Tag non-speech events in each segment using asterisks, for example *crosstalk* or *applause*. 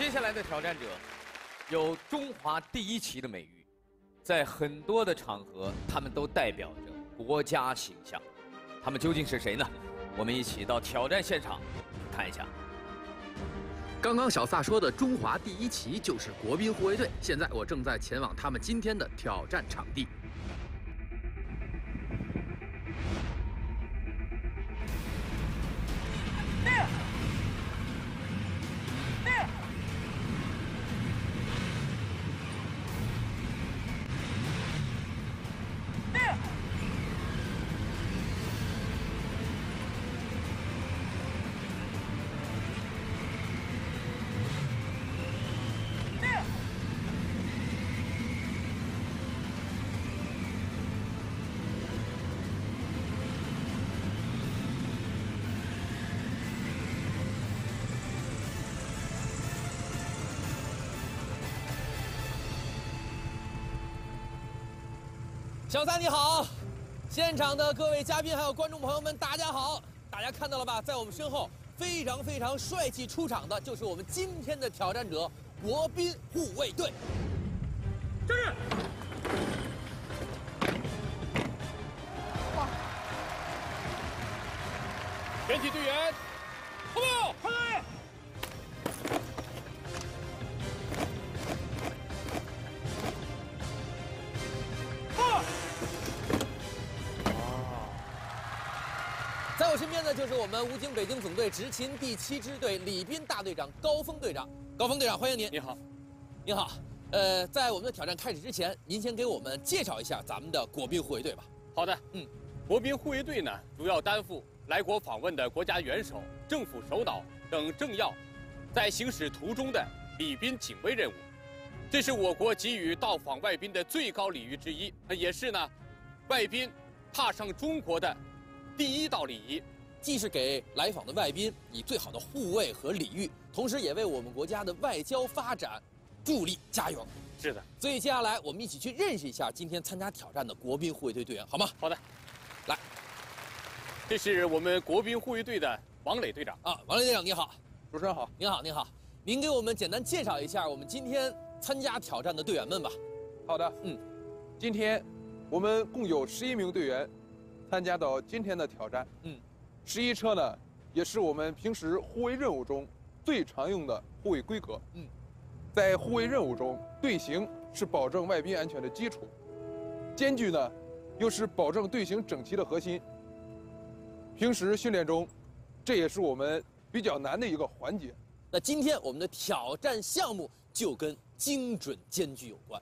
接下来的挑战者有中华第一旗的美誉，在很多的场合，他们都代表着国家形象。他们究竟是谁呢？我们一起到挑战现场看一下。刚刚小萨说的中华第一旗就是国宾护卫队，现在我正在前往他们今天的挑战场地。小三你好，现场的各位嘉宾还有观众朋友们，大家好！大家看到了吧，在我们身后非常非常帅气出场的，就是我们今天的挑战者——国宾护卫队。站住！全体队员，们武警北京总队执勤第七支队礼宾大队长高峰队长。高峰队长，欢迎您。你好，您好。呃，在我们的挑战开始之前，您先给我们介绍一下咱们的国宾护卫队吧。好的，嗯，国宾护卫队呢，主要担负来国访问的国家元首、政府首脑等政要，在行驶途中的礼宾警卫任务。这是我国给予到访外宾的最高礼遇之一，也是呢，外宾踏上中国的。第一道礼仪，既是给来访的外宾以最好的护卫和礼遇，同时也为我们国家的外交发展助力加油。是的，所以接下来我们一起去认识一下今天参加挑战的国宾护卫队队员，好吗？好的，来，这是我们国宾护卫队的王磊队长。啊，王磊队长你好，主持人好，您好您好，您给我们简单介绍一下我们今天参加挑战的队员们吧。好的，嗯，今天我们共有十一名队员。参加到今天的挑战，嗯，十一车呢，也是我们平时护卫任务中最常用的护卫规格，嗯，在护卫任务中，队形是保证外宾安全的基础，间距呢，又是保证队形整齐的核心。平时训练中，这也是我们比较难的一个环节。那今天我们的挑战项目就跟精准间距有关。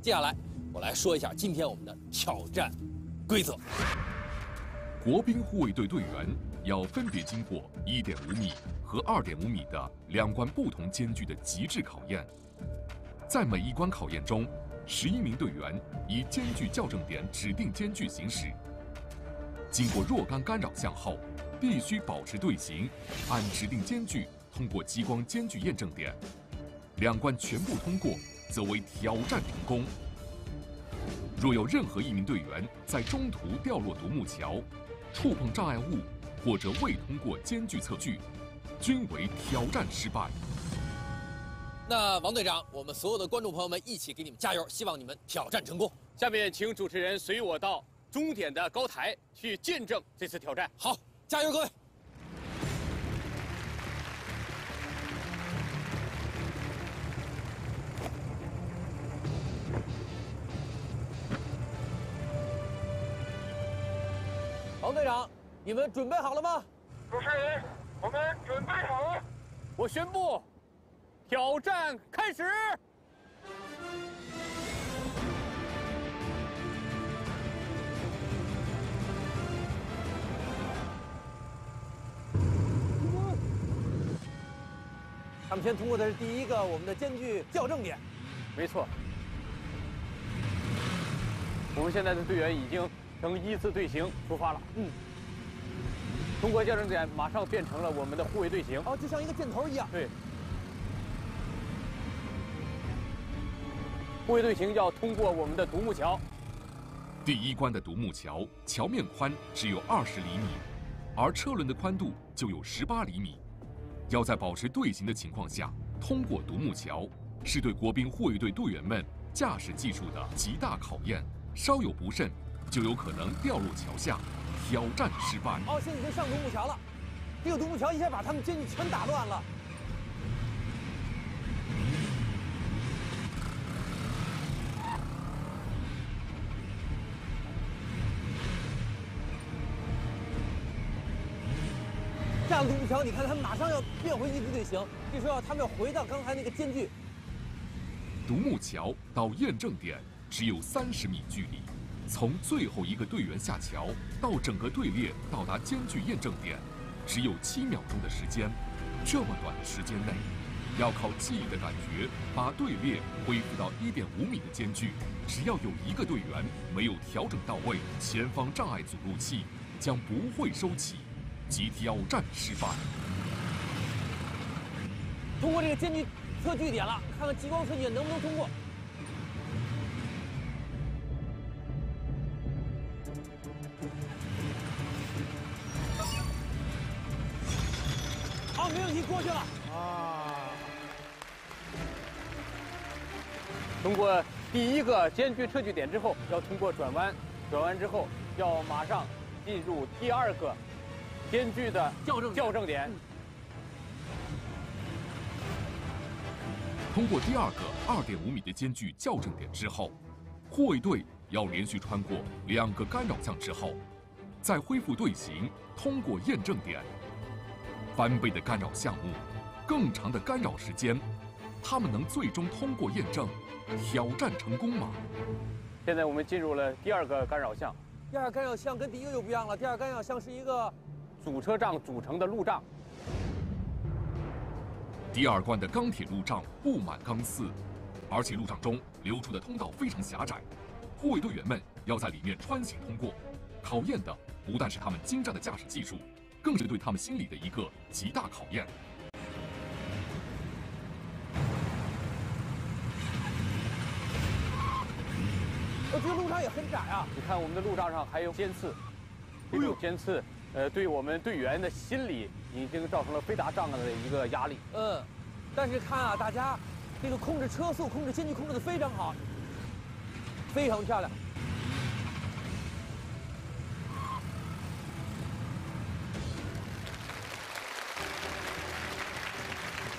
接下来。我来说一下今天我们的挑战规则。国宾护卫队队员要分别经过1.5米和2.5米的两关不同间距的极致考验。在每一关考验中，11名队员以间距校正点指定间距行驶。经过若干干扰项后，必须保持队形，按指定间距通过激光间距验证点。两关全部通过，则为挑战成功。若有任何一名队员在中途掉落独木桥、触碰障碍物或者未通过间距测距，均为挑战失败。那王队长，我们所有的观众朋友们一起给你们加油，希望你们挑战成功。下面请主持人随我到终点的高台去见证这次挑战。好，加油，各位！王队长，你们准备好了吗？主持人，我们准备好了。我宣布，挑战开始。他们先通过的是第一个我们的间距校正点。没错。我们现在的队员已经。呈一字队形出发了。嗯，通过校正点，马上变成了我们的护卫队形。哦，就像一个箭头一样。对。护卫队形要通过我们的独木桥。第一关的独木桥，桥面宽只有二十厘米，而车轮的宽度就有十八厘米，要在保持队形的情况下通过独木桥，是对国兵护卫队队员们驾驶技术的极大考验。稍有不慎，就有可能掉落桥下，挑战失败。哦，现在已经上独木桥了，这个独木桥一下把他们间距全打乱了。下了独木桥，你看他们马上要变回一致队形，这时候他们要回到刚才那个间距。独木桥到验证点只有三十米距离，从最后一个队员下桥到整个队列到达间距验证点，只有七秒钟的时间。这么短的时间内，要靠记忆的感觉把队列恢复到一点五米的间距。只要有一个队员没有调整到位，前方障碍阻路器将不会收起。即挑战失败。通过这个间距测距点了，看看激光测距能不能通过。好，没问题，过去了。啊！通过第一个间距测距点之后，要通过转弯，转弯之后要马上进入第二个。间距的校正校正点。通过第二个二点五米的间距校正点之后，护卫队要连续穿过两个干扰项之后，再恢复队形，通过验证点。翻倍的干扰项目，更长的干扰时间，他们能最终通过验证，挑战成功吗？现在我们进入了第二个干扰项。第二干扰项跟第一个就不一样了，第二干扰项是一个。主车障组成的路障，第二关的钢铁路障布满钢丝，而且路障中流出的通道非常狭窄，护卫队员们要在里面穿行通过。考验的不但是他们精湛的驾驶技术，更是对他们心理的一个极大考验。我觉得路障也很窄啊！你看我们的路障上还有尖刺，这种尖刺。呃，对我们队员的心理已经造成了非常大的一个压力。嗯，但是看啊，大家这个控制车速、控制间距控制的非常好，非常漂亮。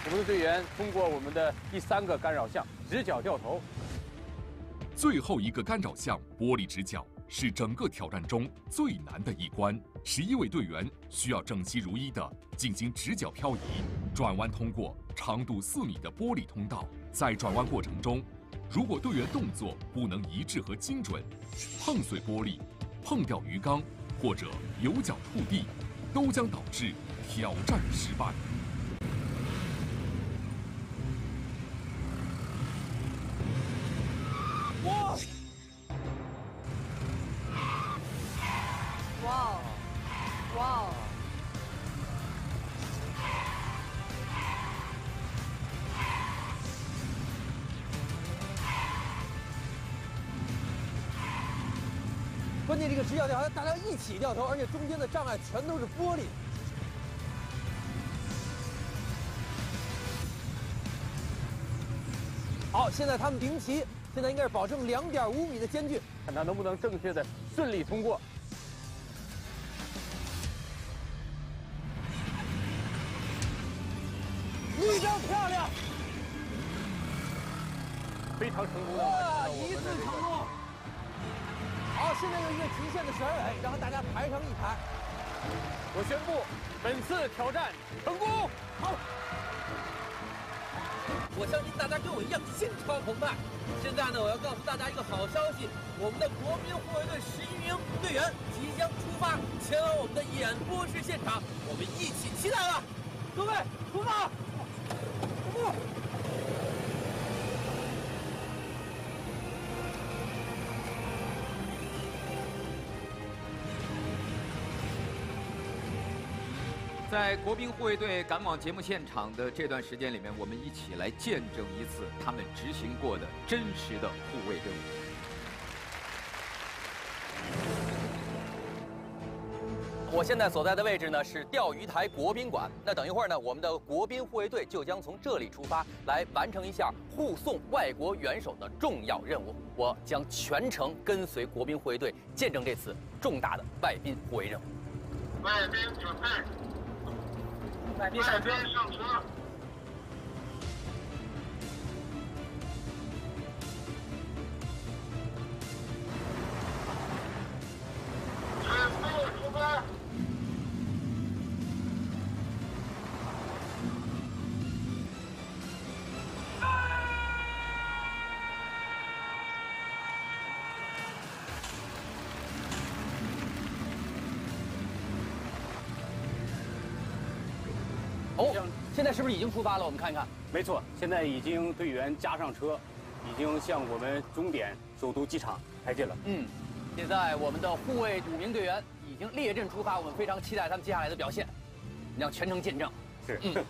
我们的队员通过我们的第三个干扰项——直角掉头。最后一个干扰项——玻璃直角。是整个挑战中最难的一关。十一位队员需要整齐如一地进行直角漂移，转弯通过长度四米的玻璃通道。在转弯过程中，如果队员动作不能一致和精准，碰碎玻璃、碰掉鱼缸或者有脚触地，都将导致挑战失败。起掉头，而且中间的障碍全都是玻璃。好，现在他们平齐，现在应该是保证两点五米的间距，看他能不能正确的顺利通过。一张漂亮，非常成功哇，一次成功。好，现在有一个极限的甩尾，然后大家排成一排。我宣布，本次挑战成功。好，我相信大家跟我一样心潮澎湃。现在呢，我要告诉大家一个好消息，我们的国民护卫队十一名队员即将出发，前往我们的演播室现场，我们一起期待吧。各位，出发！在国宾护卫队赶往节目现场的这段时间里面，我们一起来见证一次他们执行过的真实的护卫任务。我现在所在的位置呢是钓鱼台国宾馆。那等一会儿呢，我们的国宾护卫队就将从这里出发，来完成一下护送外国元首的重要任务。我将全程跟随国宾护卫队，见证这次重大的外宾护卫任务。外宾准备，外边上车。在是不是已经出发了？我们看一看。没错，现在已经队员加上车，已经向我们终点首都机场开进了。嗯，现在我们的护卫五名队员已经列阵出发，我们非常期待他们接下来的表现，让全程见证。是。嗯。*laughs*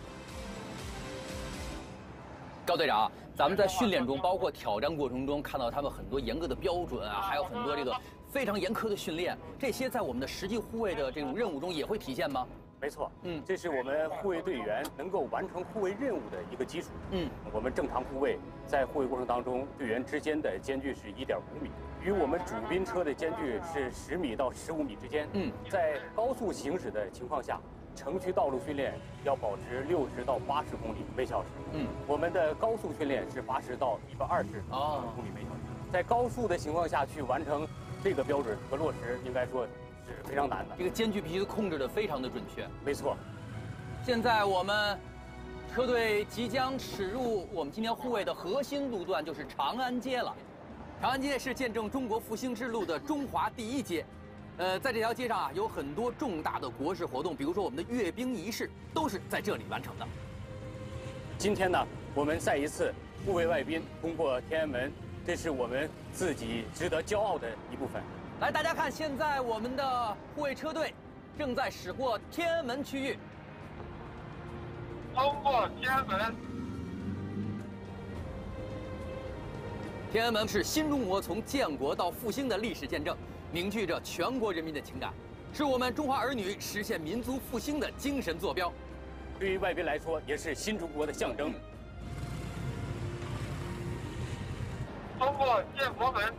高队长，咱们在训练中，包括挑战过程中，看到他们很多严格的标准啊，还有很多这个非常严苛的训练，这些在我们的实际护卫的这种任务中也会体现吗？没错，嗯，这是我们护卫队员能够完成护卫任务的一个基础。嗯，我们正常护卫在护卫过程当中，队员之间的间距是一点五米，与我们主宾车的间距是十米到十五米之间。嗯，在高速行驶的情况下，城区道路训练要保持六十到八十公里每小时。嗯，我们的高速训练是八十到一百二十公里每小时。在高速的情况下去完成这个标准和落实，应该说。是非常难的，这个间距必须控制的非常的准确。没错，现在我们车队即将驶入我们今天护卫的核心路段，就是长安街了。长安街是见证中国复兴之路的中华第一街，呃，在这条街上啊，有很多重大的国事活动，比如说我们的阅兵仪式，都是在这里完成的。今天呢，我们再一次护卫外宾通过天安门，这是我们自己值得骄傲的一部分。来，大家看，现在我们的护卫车队正在驶过天安门区域。通过天安门。天安门是新中国从建国到复兴的历史见证，凝聚着全国人民的情感，是我们中华儿女实现民族复兴的精神坐标。对于外宾来说，也是新中国的象征。通过建国门。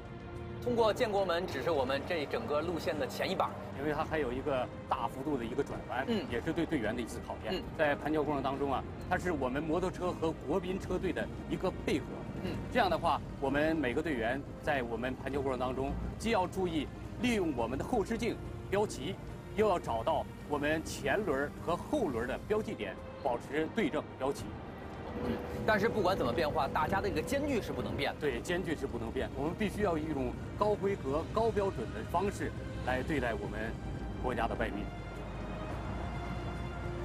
通过建国门只是我们这整个路线的前一半，因为它还有一个大幅度的一个转弯，嗯，也是对队员的一次考验。嗯，在盘桥过程当中啊，它是我们摩托车和国宾车队的一个配合。嗯，这样的话，我们每个队员在我们盘桥过程当中，既要注意利用我们的后视镜标旗，又要找到我们前轮和后轮的标记点，保持对正标旗。嗯，但是不管怎么变化，大家的这个间距是不能变的。对，间距是不能变。我们必须要以一种高规格、高标准的方式来对待我们国家的外宾。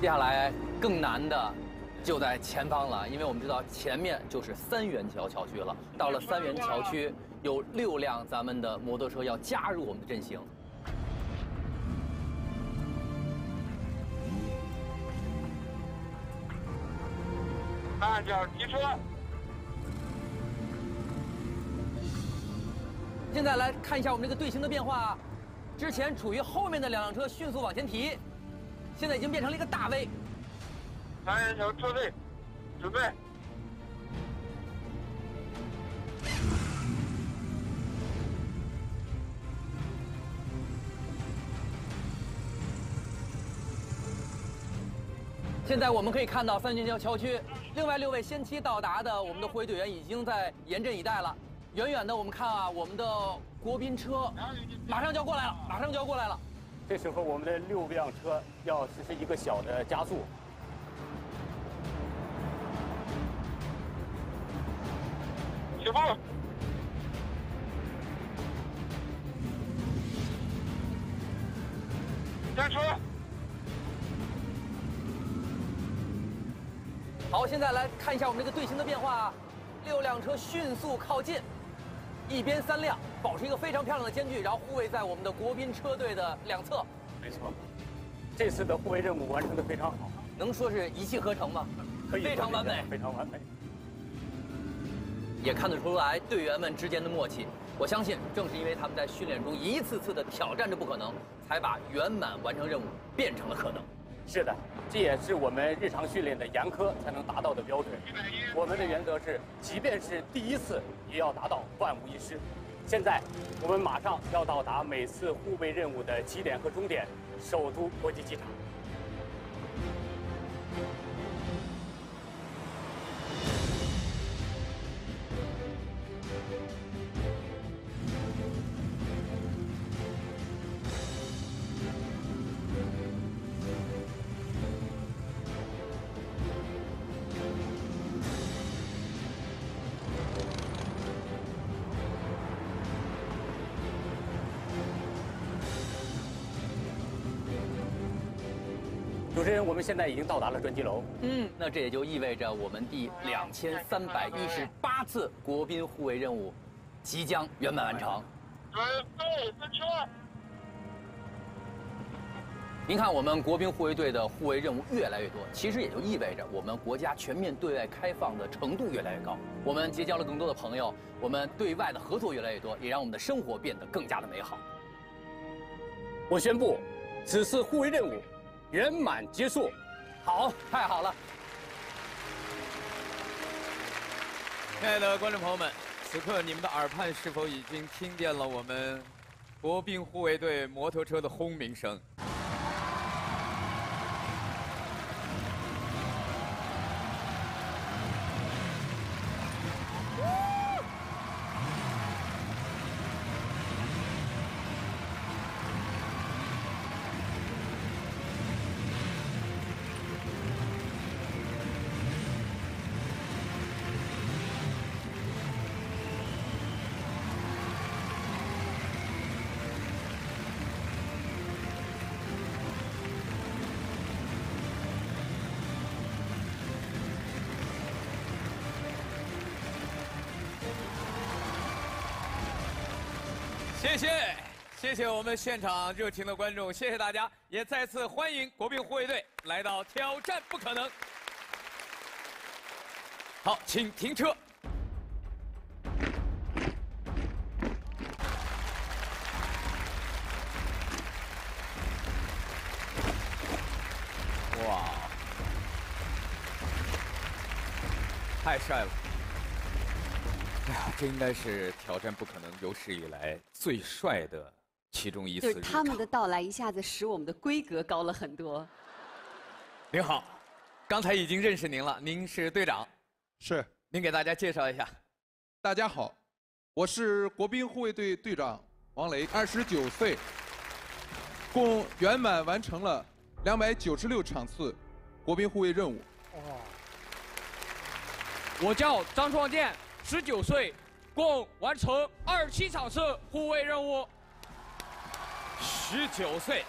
接下来更难的就在前方了，因为我们知道前面就是三元桥桥区了。到了三元桥区，有六辆咱们的摩托车要加入我们的阵型。慢点提车。现在来看一下我们这个队形的变化啊，之前处于后面的两辆车迅速往前提，现在已经变成了一个大 V。三元桥车队，准备。现在我们可以看到三军桥桥区，另外六位先期到达的我们的护卫队员已经在严阵以待了。远远的我们看啊，我们的国宾车马上就要过来了，马上就要过来了。这时候我们的六辆车要实施一个小的加速。起步。下车。好，现在来看一下我们这个队形的变化，六辆车迅速靠近，一边三辆，保持一个非常漂亮的间距，然后护卫在我们的国宾车队的两侧。没错，这次的护卫任务完成的非常好，能说是一气呵成吗？可以，非常完美，非常完美。也看得出来队员们之间的默契。我相信，正是因为他们在训练中一次次的挑战着不可能，才把圆满完成任务变成了可能。是的，这也是我们日常训练的严苛才能达到的标准。我们的原则是，即便是第一次，也要达到万无一失。现在，我们马上要到达每次护卫任务的起点和终点——首都国际机场。们现在已经到达了专机楼。嗯，那这也就意味着我们第两千三百一十八次国宾护卫任务即将圆满完成。准备正确。您看，我们国宾护卫队的护卫任务越来越多，其实也就意味着我们国家全面对外开放的程度越来越高。我们结交了更多的朋友，我们对外的合作越来越多，也让我们的生活变得更加的美好。我宣布，此次护卫任务圆满结束。好，太好了！亲爱的观众朋友们，此刻你们的耳畔是否已经听见了我们国宾护卫队摩托车的轰鸣声？谢谢，谢谢我们现场热情的观众，谢谢大家，也再次欢迎国宾护卫队来到挑战不可能。好，请停车。哇，太帅了！这应该是挑战不可能有史以来最帅的其中一次就是。他们的到来一下子使我们的规格高了很多。您好，刚才已经认识您了，您是队长，是，您给大家介绍一下。大家好，我是国宾护卫队队长王雷，二十九岁，共圆满完成了两百九十六场次国宾护卫任务。我叫张创建，十九岁，共完成二十七场次护卫任务。十九岁，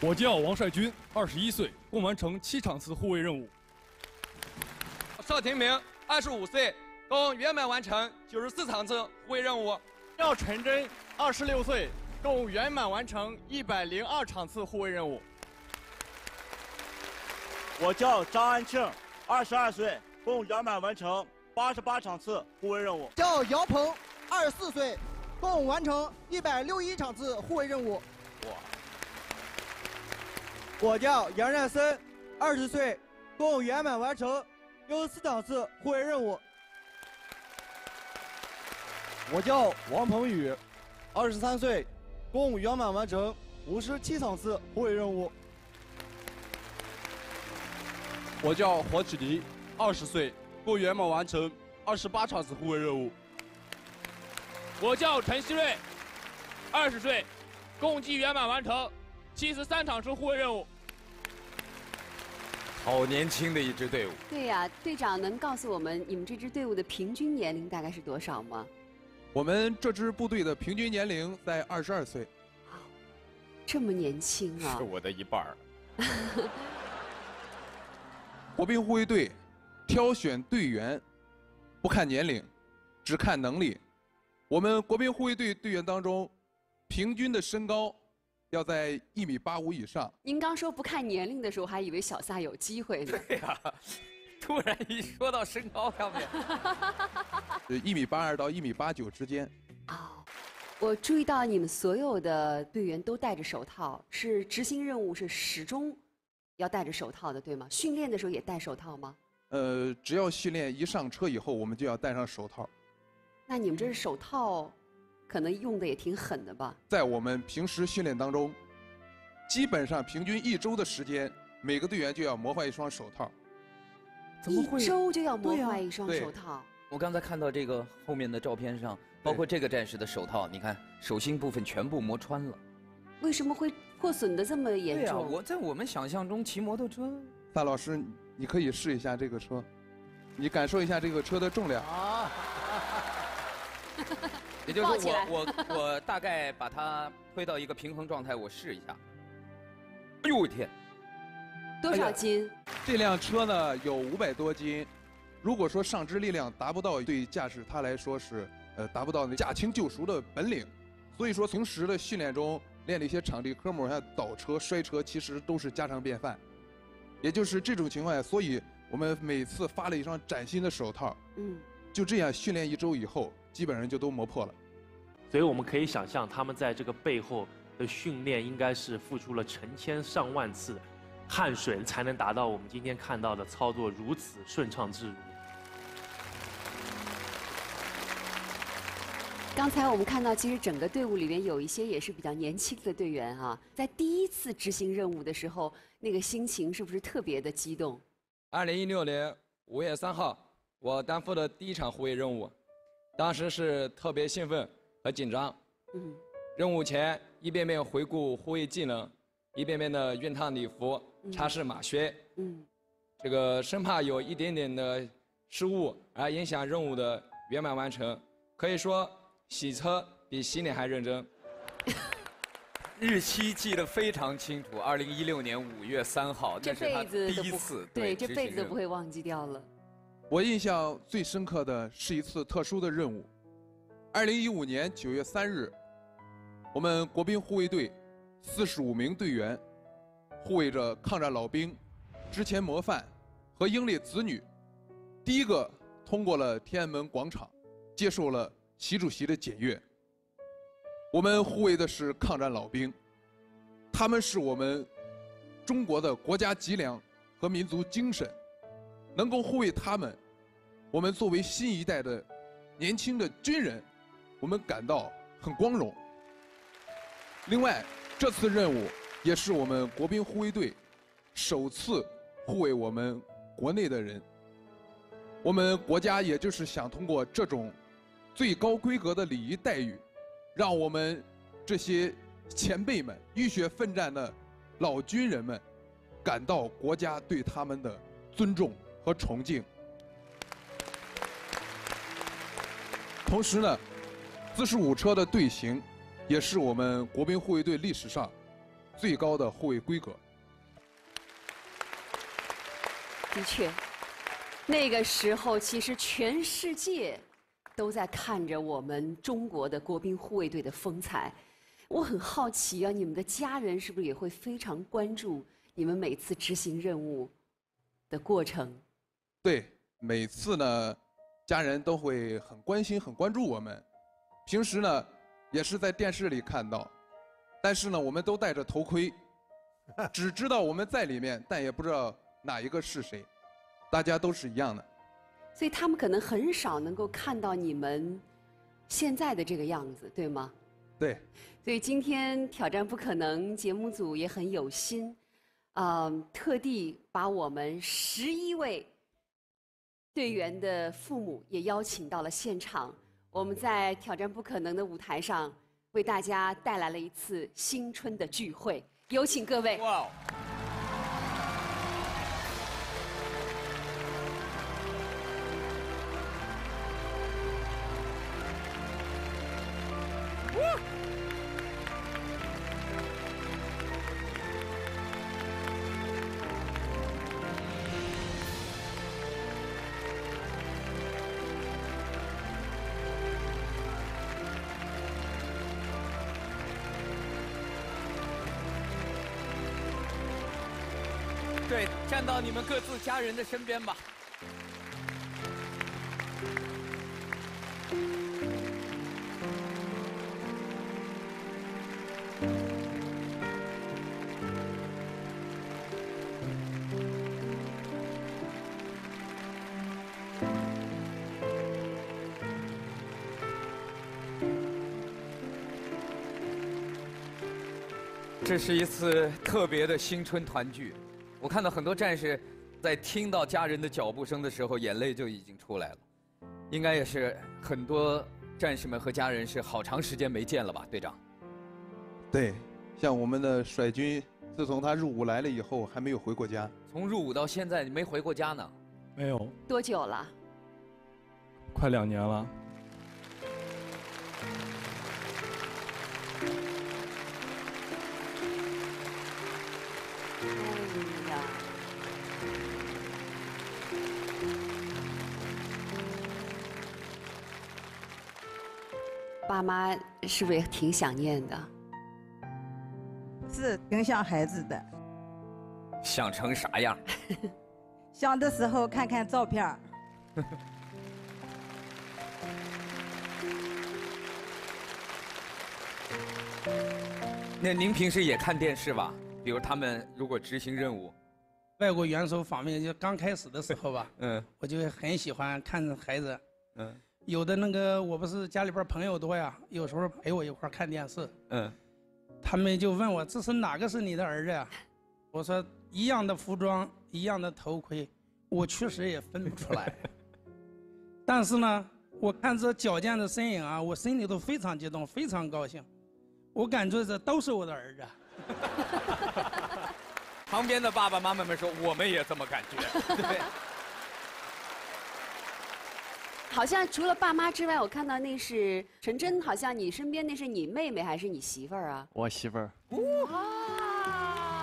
我叫王帅军，二十一岁，共完成七场次护卫任务。邵廷明，二十五岁，共圆满完成九十四场次护卫任务。廖纯真，二十六岁，共圆满完成一百零二场次护卫任务。我叫张安庆，二十二岁，共圆满完成八十八场次护卫任务。叫姚鹏，二十四岁，共完成一百六一场次护卫任务。哇！我叫杨占森，二十岁，共圆满完成六十四场次护卫任务。我叫王鹏宇，二十三岁，共圆满完成五十七场次护卫任务。我叫黄启迪，二十岁，共圆满完成二十八场次护卫任务。我叫陈希瑞，二十岁，共计圆满完成七十三场次护卫任务。好年轻的一支队伍。对呀、队长能告诉我们你们这支队伍的平均年龄大概是多少吗？我们这支部队的平均年龄在二十二岁。这么年轻啊 *laughs* 是！我的一半儿。*laughs* 国兵护卫队挑选队员不看年龄，只看能力。我们国民护卫队队员当中，平均的身高要在一米八五以上。您刚说不看年龄的时候，还以为小撒有机会呢。对呀、突然一说到身高上面，*laughs* 呃，一米八二到一米八九之间。哦我注意到你们所有的队员都戴着手套，是执行任务是始终要戴着手套的，对吗？训练的时候也戴手套吗？呃，只要训练一上车以后，我们就要戴上手套。那你们这手套，可能用的也挺狠的吧？在我们平时训练当中，基本上平均一周的时间，每个队员就要磨坏一双手套。一周就要磨坏一双手套。我刚才看到这个后面的照片上，包括这个战士的手套，你看手心部分全部磨穿了。为什么会破损的这么严对啊，重？我在我们想象中骑摩托车，范老师，你可以试一下这个车，你感受一下这个车的重量。啊，*laughs* 也就是我我我大概把它推到一个平衡状态，我试一下。哎呦我天！多少斤？这辆车呢有五百多斤，如果说上肢力量达不到，对驾驶它来说是呃达不到那驾轻就熟的本领，所以说平时的训练中练的一些场地科目，像倒车、摔车，其实都是家常便饭。也就是这种情况下，所以我们每次发了一双崭新的手套，嗯，就这样训练一周以后，基本上就都磨破了。所以我们可以想象，他们在这个背后的训练应该是付出了成千上万次汗水，才能达到我们今天看到的操作如此顺畅自如。刚才我们看到，其实整个队伍里面有一些也是比较年轻的队员哈、在第一次执行任务的时候，那个心情是不是特别的激动？二零一六年五月三号，我担负的第一场护卫任务，当时是特别兴奋和紧张。嗯，任务前一遍遍回顾护卫技能，一遍遍的熨烫礼服、擦拭马靴，嗯，这个生怕有一点点的失误而影响任务的圆满完成。可以说，洗车比洗脸还认真。*laughs* 日期记得非常清楚，二零一六年五月三号，这那是他辈子第一次对，这辈子都不会忘记掉了。我印象最深刻的是一次特殊的任务。二零一五年九月三日，我们国宾护卫队四十五名队员护卫着抗战老兵、之前模范和英烈子女，第一个通过了天安门广场，接受了习主席的检阅。我们护卫的是抗战老兵，他们是我们中国的国家脊梁和民族精神。能够护卫他们，我们作为新一代的年轻的军人，我们感到很光荣。另外，这次任务也是我们国兵护卫队首次护卫我们国内的人。我们国家也就是想通过这种最高规格的礼仪待遇，让我们这些前辈们、浴血奋战的老军人们，感到国家对他们的尊重和崇敬。同时呢，四十五车的队形，也是我们国宾护卫队历史上最高的护卫规格。的确，那个时候其实全世界都在看着我们中国的国宾护卫队的风采。我很好奇啊，你们的家人是不是也会非常关注你们每次执行任务的过程？对，每次呢，家人都会很关心、很关注我们。平时呢，也是在电视里看到，但是呢，我们都戴着头盔，*laughs* 只知道我们在里面，但也不知道哪一个是谁。大家都是一样的。所以他们可能很少能够看到你们现在的这个样子，对吗？对。所以今天挑战不可能节目组也很有心，啊、特地把我们十一位队员的父母也邀请到了现场。我们在挑战不可能的舞台上，为大家带来了一次新春的聚会。有请各位。哇！家人的身边吧。这是一次特别的新春团聚，我看到很多战士在听到家人的脚步声的时候，眼泪就已经出来了。应该也是很多战士们和家人是好长时间没见了吧，队长？对，像我们的甩军，自从他入伍来了以后，还没有回过家。从入伍到现在，你没回过家呢？没有，多久了？快两年了。爸妈是不是也挺想念的？是挺想孩子的，想成啥样？*laughs* 想的时候看看照片儿 *laughs* 那您平时也看电视吧？比如他们如果执行任务，外国元首访问就刚开始的时候吧，嗯，我就很喜欢看孩子，嗯，有的那个我不是家里边朋友多呀，有时候陪我一块儿看电视，嗯，他们就问我这是哪个是你的儿子呀？我说一样的服装，一样的头盔，我确实也分不出来。*laughs* 但是呢，我看这矫健的身影啊，我心里头非常激动，非常高兴，我感觉这都是我的儿子。*laughs* *laughs* 旁边的爸爸妈妈们说，我们也这么感觉。对，好像除了爸妈之外，我看到那是陈真，好像你身边那是你妹妹还是你媳妇儿啊？我媳妇儿。哇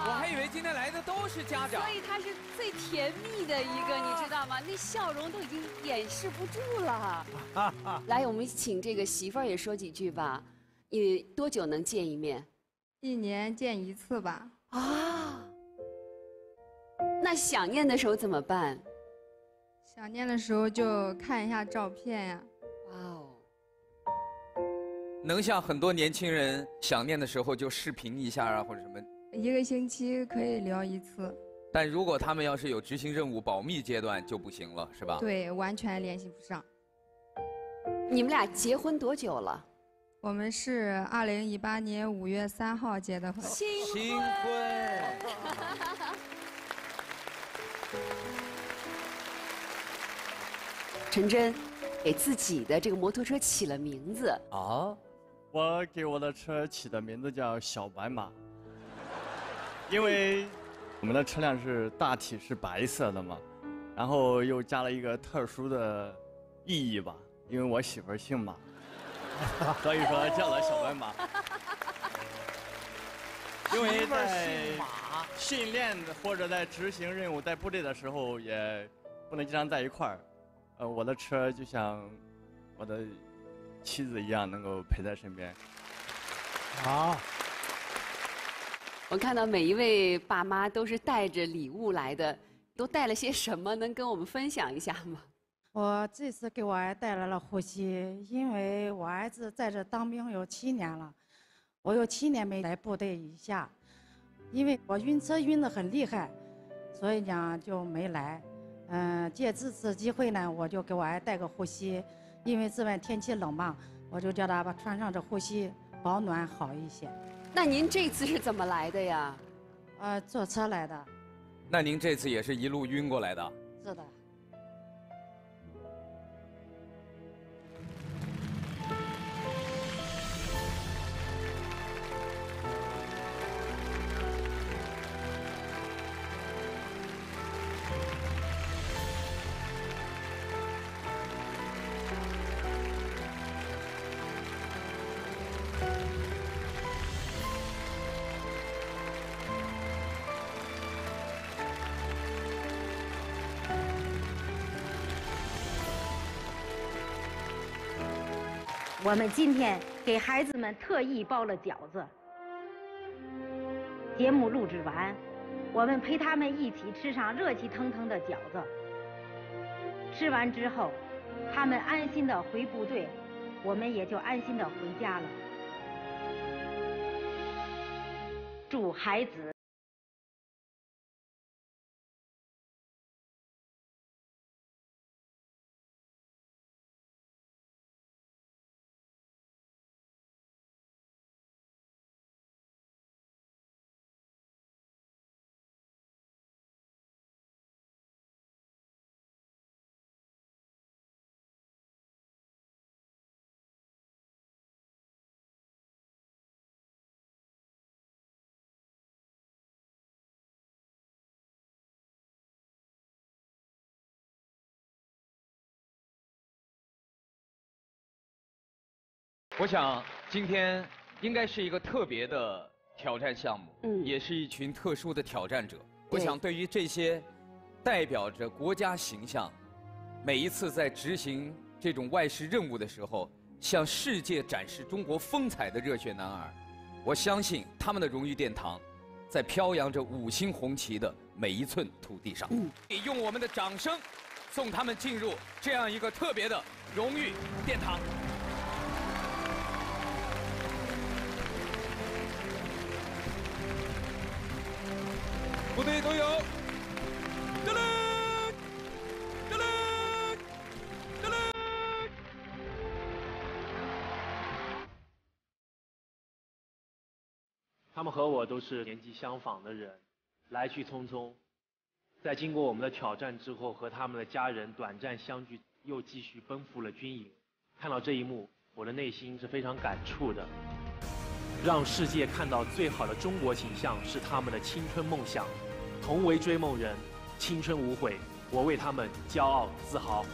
我还以为今天来的都是家长。所以她是最甜蜜的一个，你知道吗？那笑容都已经掩饰不住了。*laughs* 来，我们请这个媳妇儿也说几句吧。你多久能见一面？一年见一次吧。啊，那想念的时候怎么办？想念的时候就看一下照片呀。哇哦，能像很多年轻人想念的时候就视频一下啊，或者什么。一个星期可以聊一次。但如果他们要是有执行任务、保密阶段就不行了，是吧？对，完全联系不上。你们俩结婚多久了？我们是二零一八年五月三号结的婚。新新婚。陈真给自己的这个摩托车起了名字啊，我给我的车起的名字叫小白马，因为我们的车辆是大体是白色的嘛，然后又加了一个特殊的意义吧，因为我媳妇儿姓马，所以说叫了小白马。因为在训练或者在执行任务、在部队的时候，也不能经常在一块儿。呃，我的车就像我的妻子一样，能够陪在身边。好。我看到每一位爸妈都是带着礼物来的，都带了些什么？能跟我们分享一下吗？我这次给我儿带来了护膝，因为我儿子在这当兵有七年了，我有七年没来部队一下，因为我晕车晕得很厉害，所以讲就没来。嗯，借这次机会呢，我就给我儿带个护膝，因为这边天气冷嘛，我就叫他把穿上这护膝，保暖好一些。那您这次是怎么来的呀？呃，坐车来的。那您这次也是一路晕过来的？是的。我们今天给孩子们特意包了饺子。节目录制完，我们陪他们一起吃上热气腾腾的饺子。吃完之后，他们安心的回部队，我们也就安心的回家了。祝孩子。我想今天应该是一个特别的挑战项目，嗯，也是一群特殊的挑战者。我想对于这些代表着国家形象，每一次在执行这种外事任务的时候，向世界展示中国风采的热血男儿，我相信他们的荣誉殿堂，在飘扬着五星红旗的每一寸土地上。嗯，用我们的掌声，送他们进入这样一个特别的荣誉殿堂。部队都有，敬礼，敬礼，敬礼。他们和我都是年纪相仿的人，来去匆匆，在经过我们的挑战之后，和他们的家人短暂相聚，又继续奔赴了军营。看到这一幕，我的内心是非常感触的。让世界看到最好的中国形象，是他们的青春梦想。同为追梦人，青春无悔，我为他们骄傲自豪。